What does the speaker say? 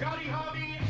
Howdy, hobby.